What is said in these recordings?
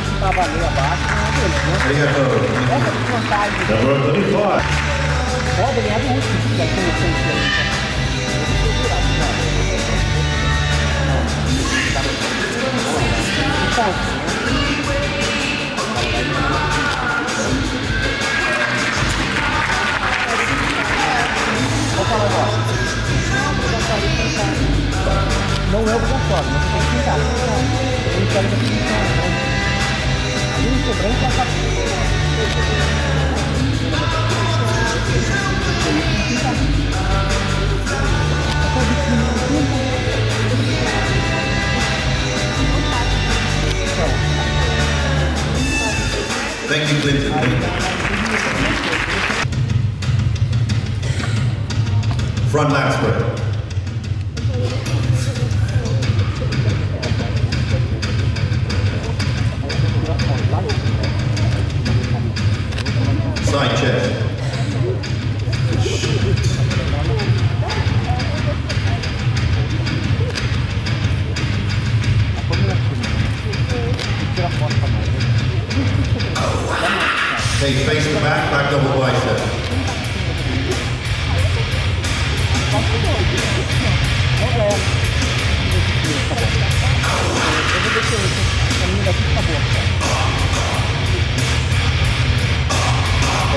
que tava ali abaixo, não é. Obrigado. Tá pronto, ali fora. Pode ganhar do último, que é que eu sei que é. Então, Thank you, Clinton. Front lat spread.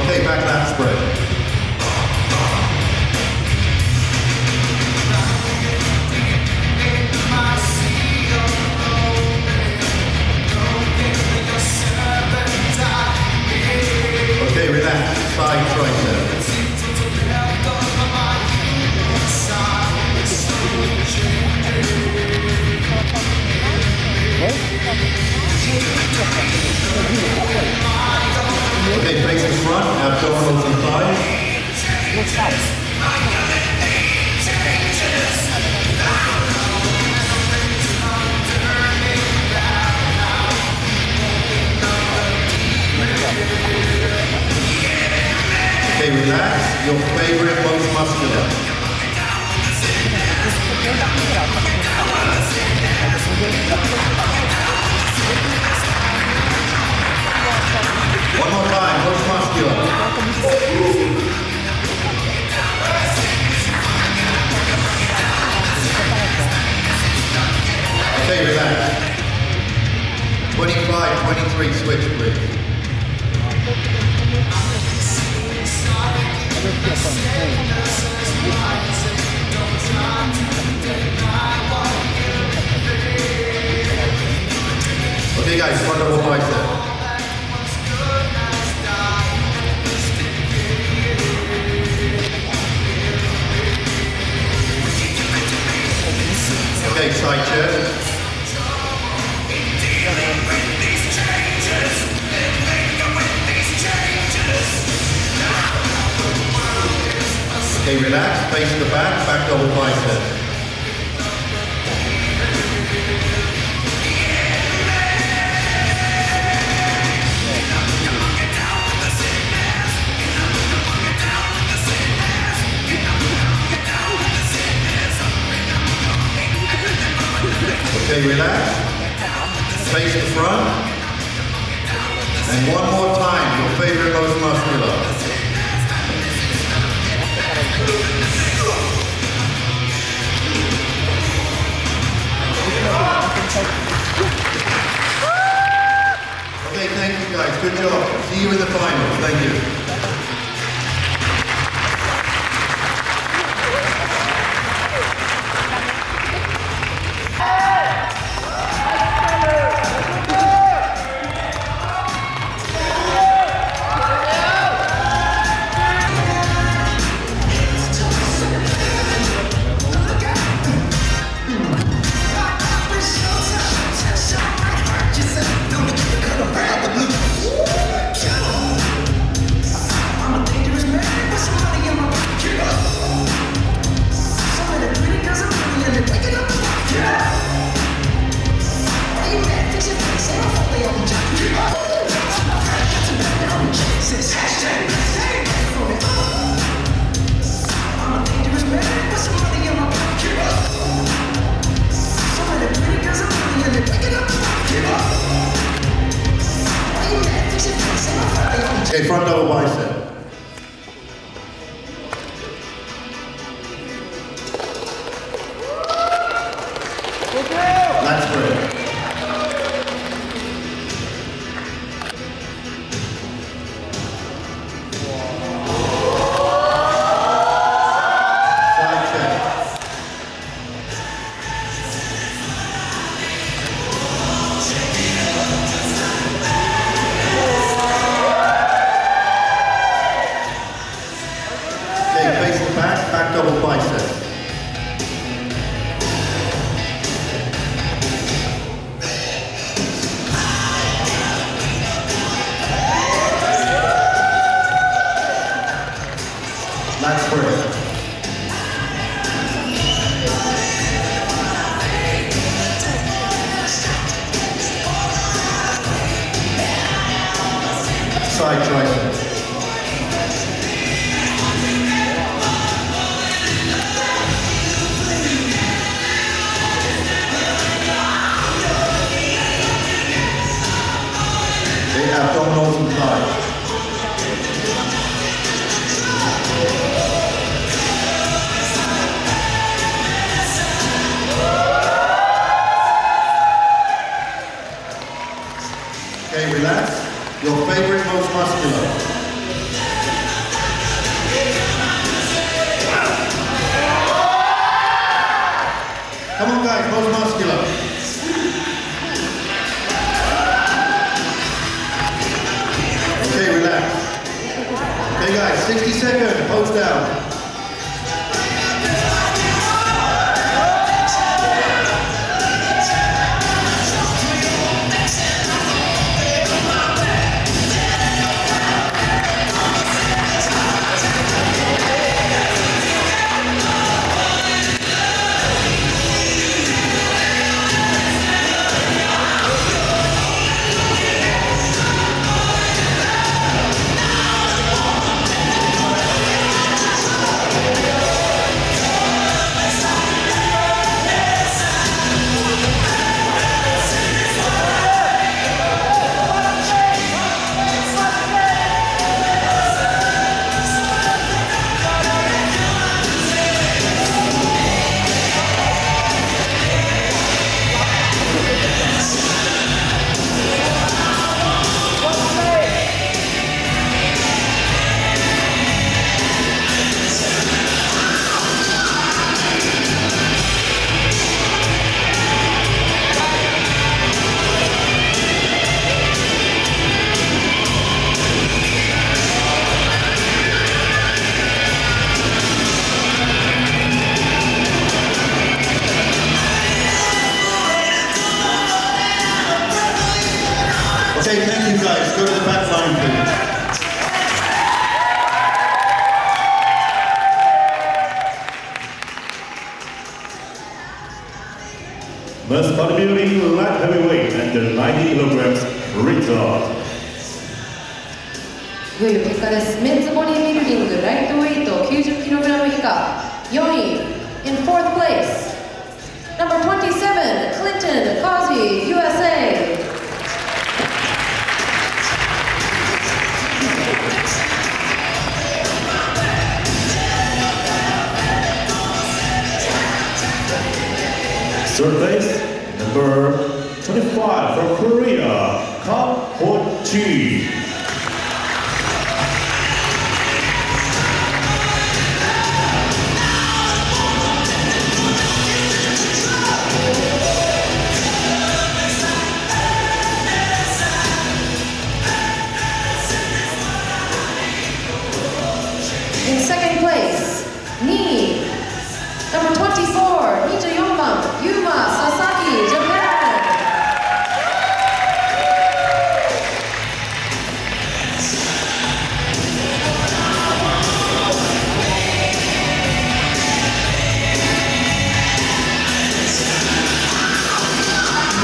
Okay, back lat spread. Okay, relax. Your favorite most muscular. Okay guys, double bicep. Okay, side chest. Okay, relax, face the back, back double bicep. Okay, relax. Face the front. And one more time, your favorite most muscular. Okay, thank you guys. Good job. See you in the finals. Thank you. Okay, front double bicep. Your favorite most muscular. Come on guys, most muscular. Okay, relax. Okay guys, 60 seconds, pose down. thank you guys. Go to the back line, please. Men's bodybuilding light heavyweight and 90 kilograms result. いよいよ結果ですメンズボディビルディングライトウェイト 90kg 以下4位 in fourth place number 27 Clinton Causey Third place, number 25 from Korea, Kam Ho-chi. in second place Ni number 24 24番 Yuma Sasaki Japan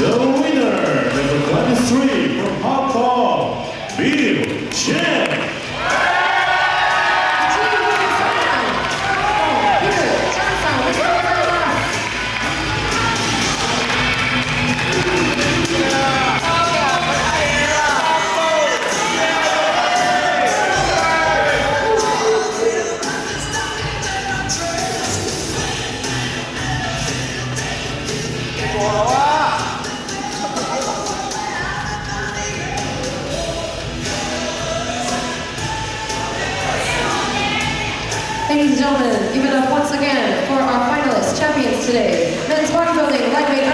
The winner, number 23 from Hong Kong, Bill Chen. Gracias.